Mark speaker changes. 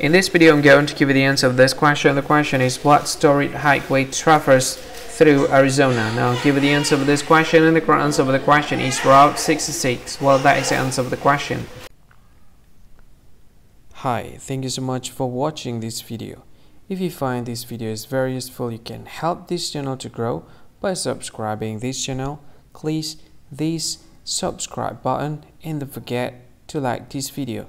Speaker 1: In this video, I'm going to give you the answer of this question. The question is what storied highway traverses through Arizona? Now, give you the answer of this question, and the correct answer of the question is Route 66. Well, that is the answer of the question. Hi, thank you so much for watching this video. If you find this video is very useful, you can help this channel to grow by subscribing this channel. Please this subscribe button and don't forget to like this video.